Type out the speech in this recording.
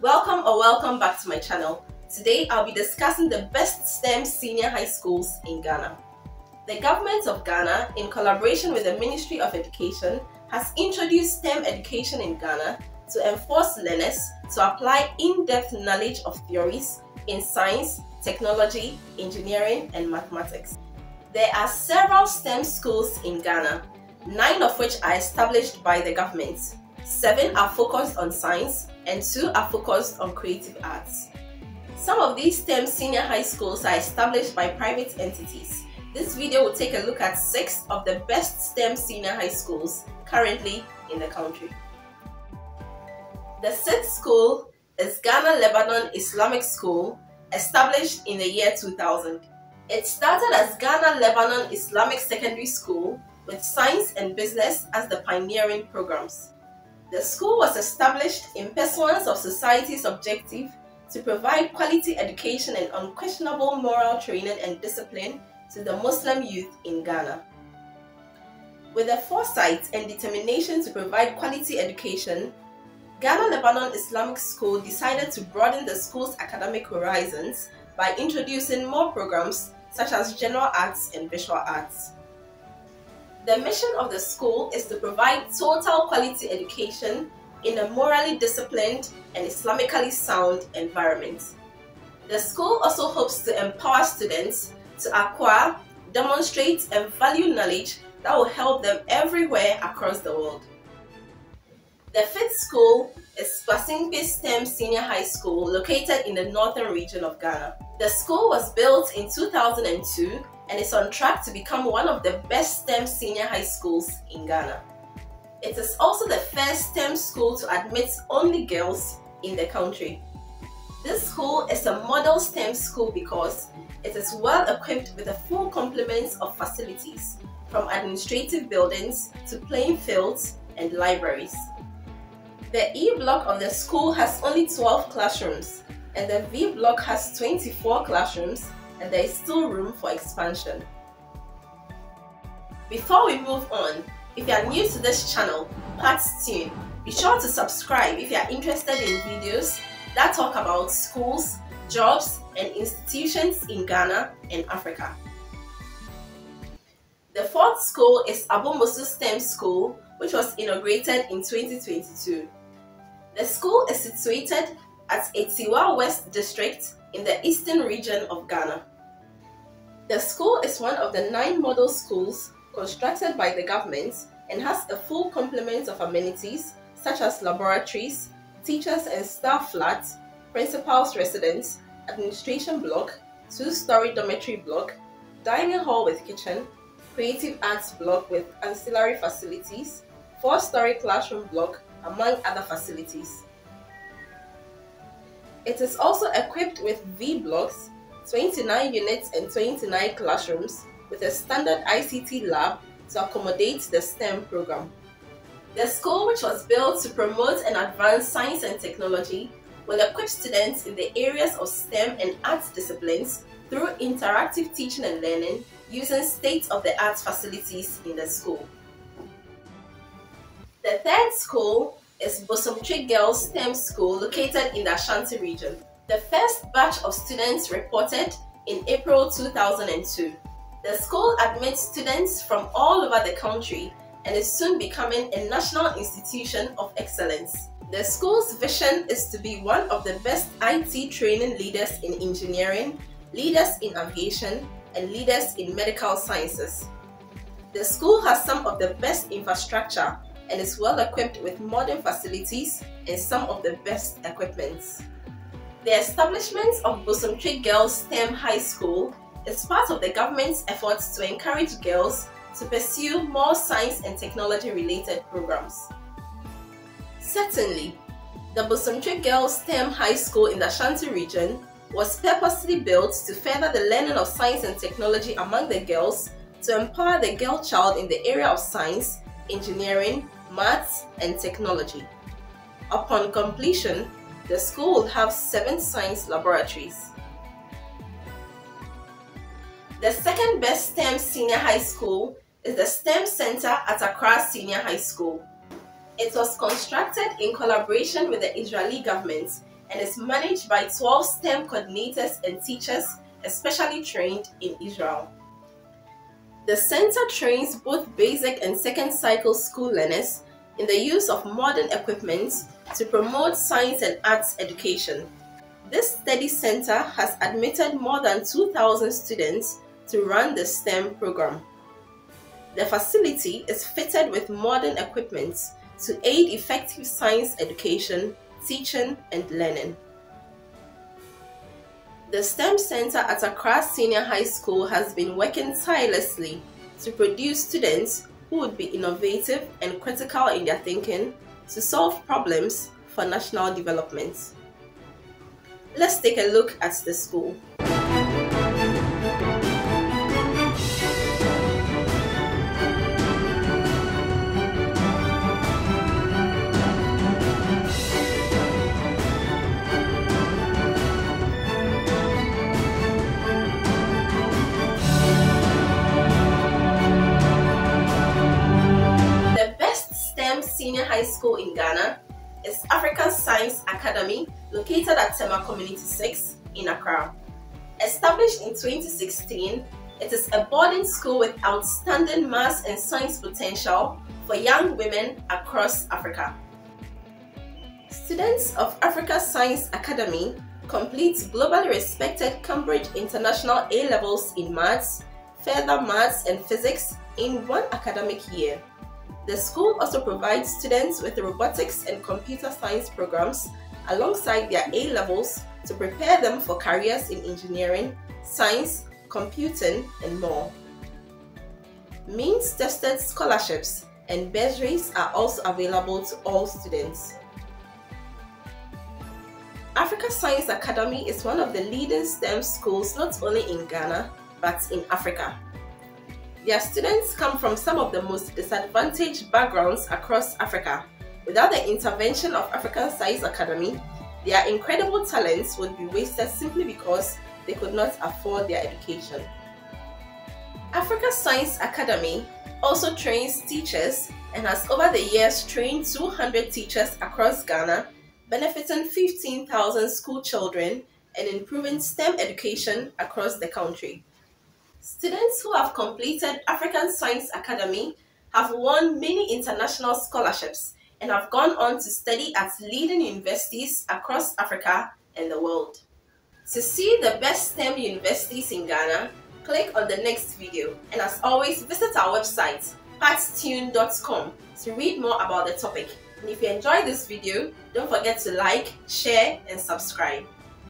Welcome or welcome back to my channel. Today I'll be discussing the best STEM senior high schools in Ghana. The government of Ghana, in collaboration with the Ministry of Education, has introduced STEM education in Ghana to enforce learners to apply in-depth knowledge of theories in science, technology, engineering, and mathematics. There are several STEM schools in Ghana, nine of which are established by the government. Seven are focused on science, and two are focused on creative arts. Some of these STEM senior high schools are established by private entities. This video will take a look at six of the best STEM senior high schools currently in the country. The sixth school is Ghana Lebanon Islamic School, established in the year 2000. It started as Ghana Lebanon Islamic Secondary School with science and business as the pioneering programs. The school was established in pursuance of society's objective to provide quality education and unquestionable moral training and discipline to the Muslim youth in Ghana. With a foresight and determination to provide quality education, Ghana Lebanon Islamic School decided to broaden the school's academic horizons by introducing more programs such as general arts and visual arts. The mission of the school is to provide total quality education in a morally disciplined and Islamically sound environment. The school also hopes to empower students to acquire, demonstrate, and value knowledge that will help them everywhere across the world. The fifth school is Kpasenpke STEM Senior High School located in the northern region of Ghana. The school was built in 2002 and is on track to become one of the best STEM senior high schools in Ghana. It is also the first STEM school to admit only girls in the country. This school is a model STEM school because it is well equipped with a full complement of facilities, from administrative buildings to playing fields and libraries. The E block of the school has only 12 classrooms, and the V block has 24 classrooms and there is still room for expansion. Before we move on, if you are new to this channel, Pat's Tune, be sure to subscribe if you are interested in videos that talk about schools, jobs, and institutions in Ghana and Africa. The fourth school is Abomoso STEM School, which was inaugurated in 2022. The school is situated at Atiwa West District in the eastern region of Ghana. The school is one of the nine model schools constructed by the government and has a full complement of amenities such as laboratories, teachers and staff flats, principal's residence, administration block, two-story dormitory block, dining hall with kitchen, creative arts block with ancillary facilities, four-story classroom block, among other facilities. It is also equipped with V blocks, 29 units and 29 classrooms with a standard ICT lab to accommodate the STEM program. The school, which was built to promote and advance science and technology, will equip students in the areas of STEM and arts disciplines through interactive teaching and learning using state-of-the-art facilities in the school. The third school is Bosomtwe Girls STEM School located in the Ashanti region. The first batch of students reported in April 2002. The school admits students from all over the country and is soon becoming a national institution of excellence. The school's vision is to be one of the best IT training leaders in engineering, leaders in aviation, and leaders in medical sciences. The school has some of the best infrastructure and is well equipped with modern facilities and some of the best equipment. The establishment of Bosomtwe Girls STEM High School is part of the government's efforts to encourage girls to pursue more science and technology related programs. Certainly, the Bosomtwe Girls STEM High School in the Ashanti region was purposely built to further the learning of science and technology among the girls to empower the girl child in the area of science, engineering, maths, and technology. Upon completion, the school will have seven science laboratories. The second best STEM senior high school is the STEM Center at Accra Senior High School. It was constructed in collaboration with the Israeli government and is managed by 12 STEM coordinators and teachers especially trained in Israel. The center trains both basic and second cycle school learners in the use of modern equipment to promote science and arts education. This study center has admitted more than 2,000 students to run the STEM program. The facility is fitted with modern equipment to aid effective science education, teaching, and learning. The STEM Center at Accra Senior High School has been working tirelessly to produce students who would be innovative and critical in their thinking to solve problems for national development. Let's take a look at the school. School in Ghana is African Science Academy located at Tema Community 6 in Accra. Established in 2016, it is a boarding school with outstanding maths and science potential for young women across Africa. Students of Africa Science Academy complete globally respected Cambridge International A-levels in maths, further maths and physics in one academic year. The school also provides students with robotics and computer science programs alongside their A levels to prepare them for careers in engineering, science, computing, and more. Means tested scholarships and bursaries are also available to all students. Africa Science Academy is one of the leading STEM schools not only in Ghana but in Africa. Their students come from some of the most disadvantaged backgrounds across Africa. Without the intervention of African Science Academy, their incredible talents would be wasted simply because they could not afford their education. Africa Science Academy also trains teachers and has over the years trained 200 teachers across Ghana, benefiting 15,000 school children and improving STEM education across the country. Students who have completed African Science Academy have won many international scholarships and have gone on to study at leading universities across Africa and the world. To see the best STEM universities in Ghana, click on the next video and as always visit our website patstune.com to read more about the topic. And if you enjoyed this video, don't forget to like, share and subscribe.